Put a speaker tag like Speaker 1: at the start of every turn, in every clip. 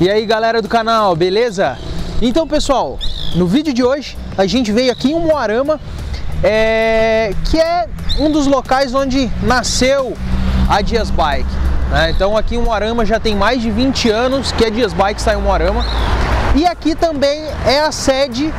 Speaker 1: E aí galera do canal, beleza? Então pessoal, no vídeo de hoje a gente veio aqui em Moarama, é, que é um dos locais onde nasceu a Dias Bike. Né? Então aqui em Moarama já tem mais de 20 anos que a Dias Bike está em Moarama. E aqui também é a sede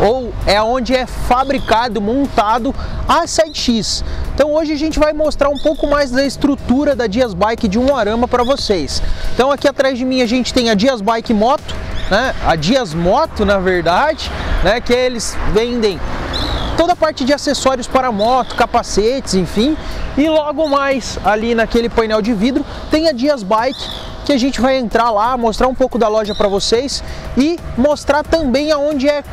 Speaker 1: ou é onde é fabricado, montado a 7X. Então hoje a gente vai mostrar um pouco mais da estrutura da Dias Bike de Umuarama para vocês. Então aqui atrás de mim a gente tem a Dias Bike Moto, né? A Dias Moto, na verdade, né? Que eles vendem toda a parte de acessórios para moto, capacetes, enfim. E logo mais ali naquele painel de vidro tem a Dias Bike que a gente vai entrar lá, mostrar um pouco da loja para vocês e mostrar também aonde é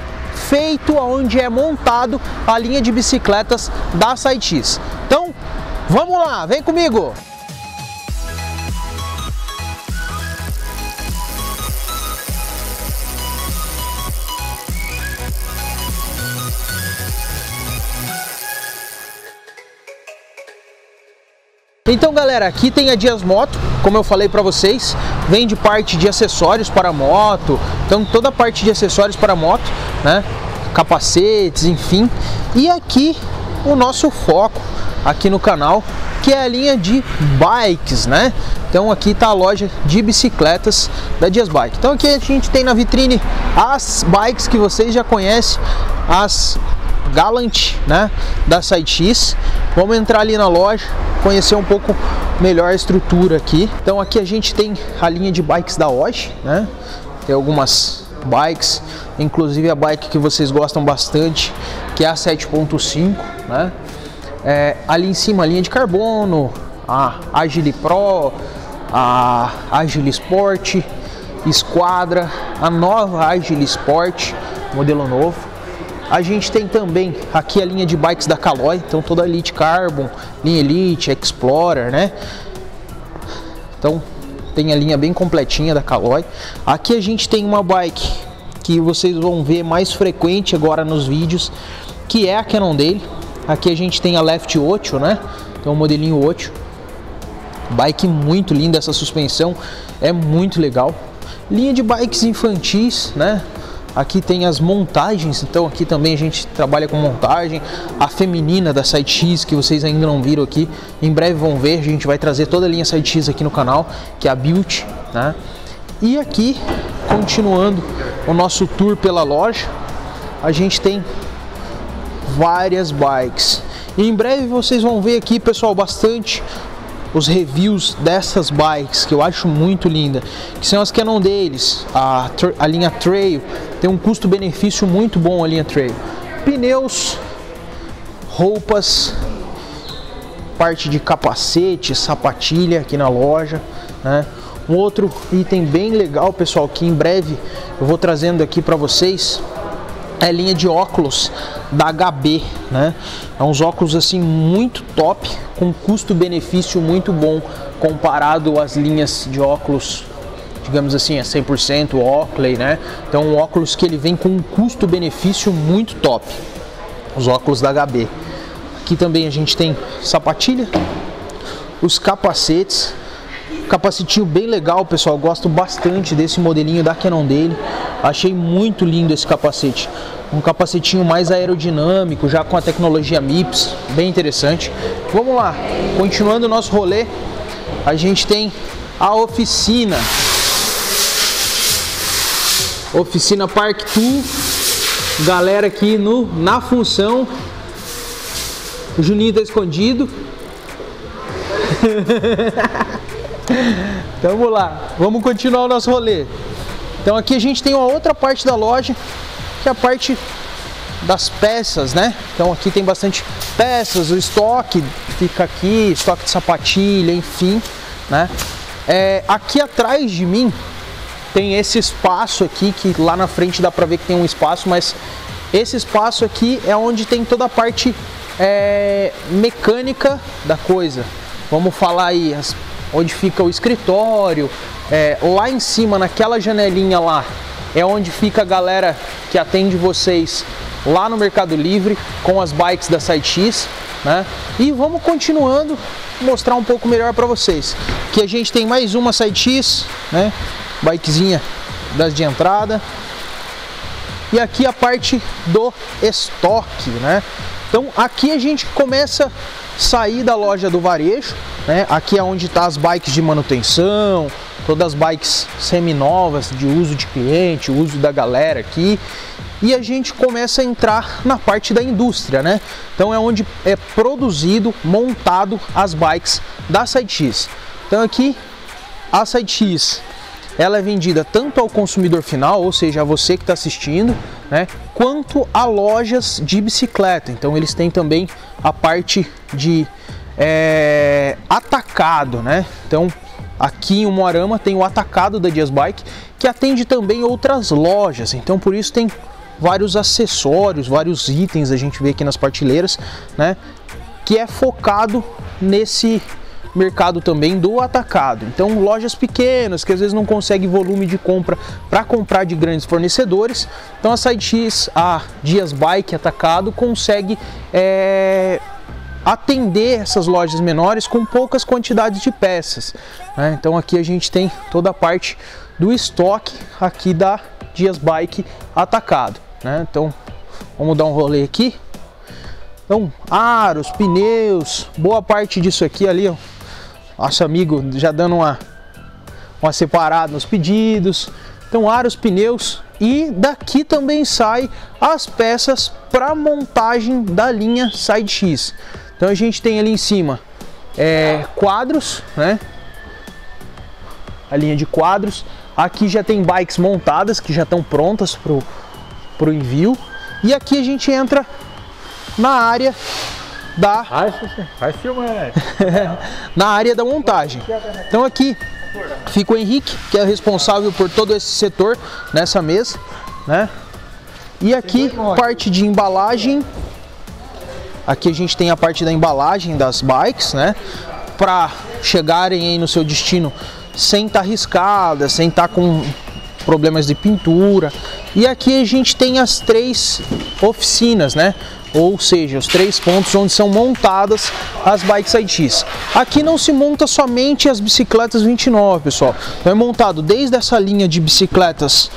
Speaker 1: feito, aonde é montado a linha de bicicletas da Saitis. Então, vamos lá, vem comigo! Então galera, aqui tem a Dias Moto, como eu falei para vocês, vende parte de acessórios para moto, então toda a parte de acessórios para moto, né? Capacetes, enfim. E aqui o nosso foco aqui no canal, que é a linha de bikes, né? Então aqui está a loja de bicicletas da Dias Bike. Então aqui a gente tem na vitrine as bikes que vocês já conhecem, as Galant, né, da SideX. Vamos entrar ali na loja, conhecer um pouco melhor a estrutura aqui. Então aqui a gente tem a linha de bikes da Osh, né? Tem algumas bikes, inclusive a bike que vocês gostam bastante, que é a 7.5, né? É, ali em cima a linha de carbono, a Agile Pro, a Agile Sport, Esquadra, a nova Agile Sport, modelo novo. A gente tem também aqui a linha de bikes da Caloi, então toda Elite Carbon, linha Elite, Explorer, né? Então tem a linha bem completinha da Caloi. Aqui a gente tem uma bike que vocês vão ver mais frequente agora nos vídeos, que é a Canon dele. Aqui a gente tem a Left 8, né? Então o modelinho 8. Bike muito linda essa suspensão, é muito legal. Linha de bikes infantis, né? Aqui tem as montagens, então aqui também a gente trabalha com montagem. A feminina da Site X, que vocês ainda não viram aqui, em breve vão ver, a gente vai trazer toda a linha Site X aqui no canal, que é a Built, né? E aqui, continuando o nosso tour pela loja, a gente tem várias bikes. E em breve vocês vão ver aqui, pessoal, bastante os reviews dessas bikes que eu acho muito linda, que são as Canon deles, a, a linha Trail, tem um custo-benefício muito bom a linha Trail. Pneus, roupas, parte de capacete, sapatilha aqui na loja, né? Um outro item bem legal, pessoal, que em breve eu vou trazendo aqui para vocês, é linha de óculos da HB, né? É uns óculos assim muito top, com custo-benefício muito bom comparado às linhas de óculos, digamos assim, a 100% Oakley, né? Então um óculos que ele vem com um custo-benefício muito top. Os óculos da HB. Aqui também a gente tem sapatilha, os capacetes, capacetinho bem legal, pessoal. Gosto bastante desse modelinho da Canon dele. Achei muito lindo esse capacete um capacetinho mais aerodinâmico, já com a tecnologia MIPS, bem interessante. Vamos lá, continuando o nosso rolê, a gente tem a oficina. Oficina Park 2, galera aqui no, na função. O Juninho tá escondido. então vamos lá, vamos continuar o nosso rolê. Então aqui a gente tem uma outra parte da loja que é a parte das peças, né? Então aqui tem bastante peças, o estoque fica aqui, estoque de sapatilha, enfim, né? É, aqui atrás de mim tem esse espaço aqui, que lá na frente dá pra ver que tem um espaço, mas esse espaço aqui é onde tem toda a parte é, mecânica da coisa. Vamos falar aí, as, onde fica o escritório, é, lá em cima, naquela janelinha lá, é onde fica a galera que atende vocês lá no Mercado Livre com as bikes da SiteX, né? E vamos continuando mostrar um pouco melhor para vocês. Que a gente tem mais uma SiteX, né? bikezinha das de entrada. E aqui a parte do estoque, né? Então aqui a gente começa sair da loja do varejo, né? Aqui é onde está as bikes de manutenção, todas as bikes semi-novas de uso de cliente, uso da galera aqui. E a gente começa a entrar na parte da indústria, né? Então é onde é produzido, montado as bikes da SideX. Então aqui a SideX ela é vendida tanto ao consumidor final, ou seja, a você que está assistindo, né, quanto a lojas de bicicleta. Então eles têm também a parte de é, atacado, né? Então aqui em Moarama tem o atacado da Dias Bike que atende também outras lojas. Então por isso tem vários acessórios, vários itens a gente vê aqui nas partilheiras, né? Que é focado nesse mercado também do atacado. Então, lojas pequenas que às vezes não conseguem volume de compra para comprar de grandes fornecedores. Então, a SideX, a Dias Bike Atacado, consegue é, atender essas lojas menores com poucas quantidades de peças. Né? Então, aqui a gente tem toda a parte do estoque aqui da Dias Bike Atacado. Né? Então, vamos dar um rolê aqui. Então, aros, pneus, boa parte disso aqui ali, ó, nosso amigo já dando uma, uma separada nos pedidos. Então, aros, pneus e daqui também sai as peças para montagem da linha Side X. Então a gente tem ali em cima é, quadros, né? A linha de quadros. Aqui já tem bikes montadas que já estão prontas para o envio. E aqui a gente entra na área da
Speaker 2: filmar
Speaker 1: na área da montagem. Então aqui fica o Henrique, que é responsável por todo esse setor nessa mesa, né? E aqui parte de embalagem. Aqui a gente tem a parte da embalagem das bikes, né? Para chegarem aí no seu destino sem estar tá riscada, sem estar tá com problemas de pintura. E aqui a gente tem as três oficinas, né? Ou seja, os três pontos onde são montadas as bikes ITs. Aqui não se monta somente as bicicletas 29, pessoal. É montado desde essa linha de bicicletas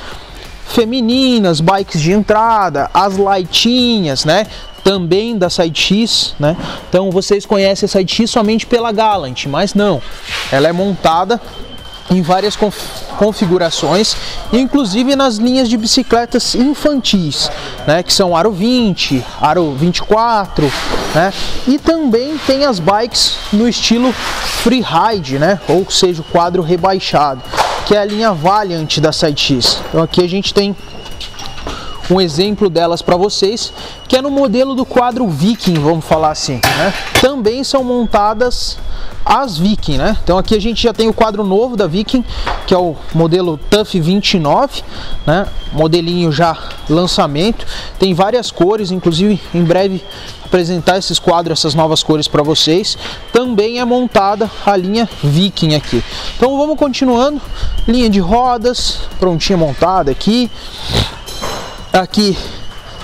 Speaker 1: femininas, bikes de entrada, as lightinhas, né? Também da SideX, né? Então vocês conhecem a SideX somente pela Galant, mas não. Ela é montada em várias conf configurações, inclusive nas linhas de bicicletas infantis, né, que são Aro 20, Aro 24, né, e também tem as bikes no estilo freeride, né, ou seja, o quadro rebaixado, que é a linha Valiant da SideX. Então aqui a gente tem um exemplo delas para vocês, que é no modelo do quadro Viking, vamos falar assim. Né? Também são montadas as Viking, né? Então aqui a gente já tem o quadro novo da Viking, que é o modelo Tough 29, né? Modelinho já lançamento, tem várias cores, inclusive em breve apresentar esses quadros, essas novas cores para vocês. Também é montada a linha Viking aqui. Então vamos continuando, linha de rodas prontinha montada aqui. Aqui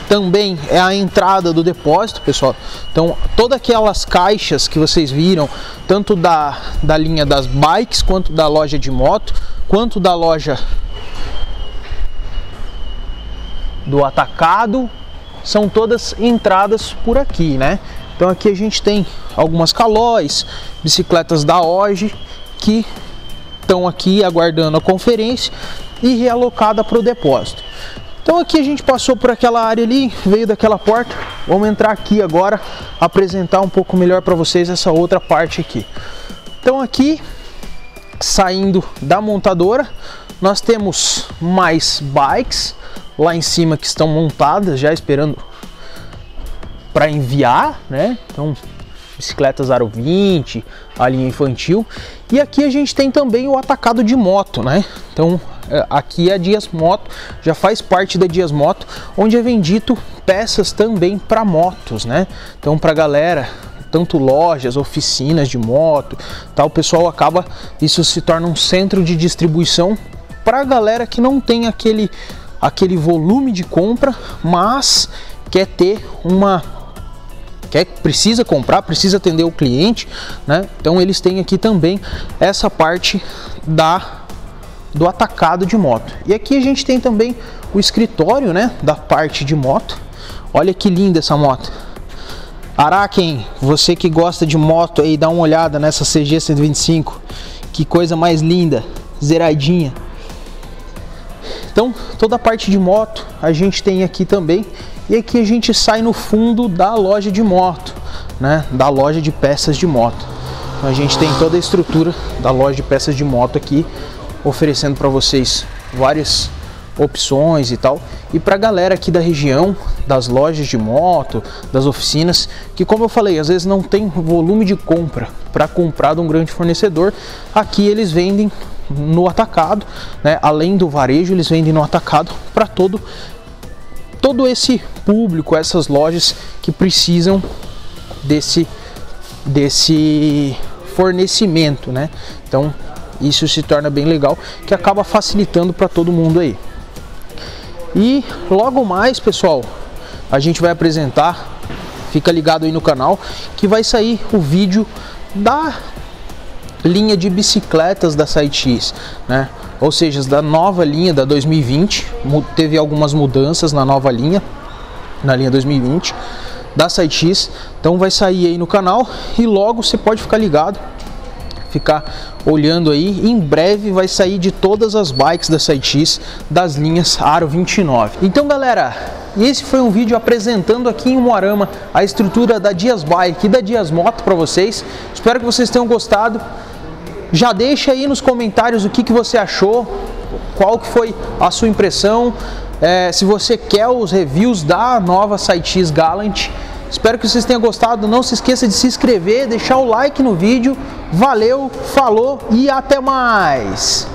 Speaker 1: também é a entrada do depósito, pessoal. Então, todas aquelas caixas que vocês viram, tanto da, da linha das bikes, quanto da loja de moto, quanto da loja do atacado, são todas entradas por aqui, né? Então aqui a gente tem algumas calóis, bicicletas da OGE que estão aqui aguardando a conferência e realocada para o depósito. Então aqui a gente passou por aquela área ali, veio daquela porta. Vamos entrar aqui agora, apresentar um pouco melhor para vocês essa outra parte aqui. Então aqui, saindo da montadora, nós temos mais bikes lá em cima que estão montadas, já esperando para enviar, né? Então bicicletas Aro 20, a linha infantil. E aqui a gente tem também o atacado de moto, né? Então é, aqui é a Dias Moto, já faz parte da Dias Moto, onde é vendido peças também para motos, né? Então para galera, tanto lojas, oficinas de moto, tal, o pessoal acaba isso se torna um centro de distribuição para a galera que não tem aquele aquele volume de compra, mas quer ter uma quer precisa comprar, precisa atender o cliente, né? Então eles têm aqui também essa parte da do atacado de moto. E aqui a gente tem também o escritório, né, da parte de moto. Olha que linda essa moto. Araken, você que gosta de moto aí, dá uma olhada nessa CG 125. Que coisa mais linda, zeradinha. Então, toda a parte de moto a gente tem aqui também. E aqui a gente sai no fundo da loja de moto, né? Da loja de peças de moto. Então a gente tem toda a estrutura da loja de peças de moto aqui, oferecendo para vocês várias opções e tal. E para a galera aqui da região, das lojas de moto, das oficinas, que como eu falei, às vezes não tem volume de compra para comprar de um grande fornecedor, aqui eles vendem no atacado, né? Além do varejo, eles vendem no atacado para todo todo esse público, essas lojas que precisam desse desse fornecimento, né? Então isso se torna bem legal, que acaba facilitando para todo mundo aí. E logo mais, pessoal, a gente vai apresentar, fica ligado aí no canal, que vai sair o vídeo da linha de bicicletas da SiteX, né? Ou seja, da nova linha da 2020, teve algumas mudanças na nova linha, na linha 2020 da SiteX. Então vai sair aí no canal e logo você pode ficar ligado, ficar olhando aí. Em breve vai sair de todas as bikes da SiteX das linhas Aro 29. Então, galera, esse foi um vídeo apresentando aqui em Moarama a estrutura da Dias Bike e da Dias Moto para vocês. Espero que vocês tenham gostado. Já deixa aí nos comentários o que, que você achou, qual que foi a sua impressão, é, se você quer os reviews da nova SiteX Galant. Espero que vocês tenham gostado. Não se esqueça de se inscrever, deixar o like no vídeo. Valeu, falou e até mais!